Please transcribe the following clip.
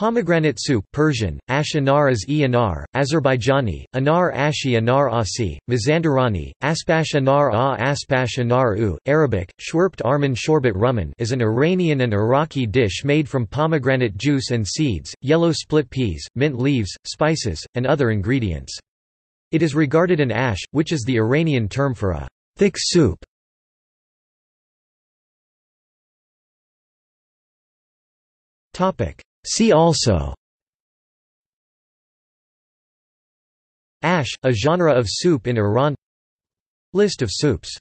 Pomegranate soup Persian, ash anar as e anar, Azerbaijani, anar ashi anar asi, Mazandarani, aspash anar a aspash anar u, Arabic, shwerpt arman shorbet rumman is an Iranian and Iraqi dish made from pomegranate juice and seeds, yellow split peas, mint leaves, spices, and other ingredients. It is regarded an ash, which is the Iranian term for a thick soup. Topic See also Ash, a genre of soup in Iran. List of soups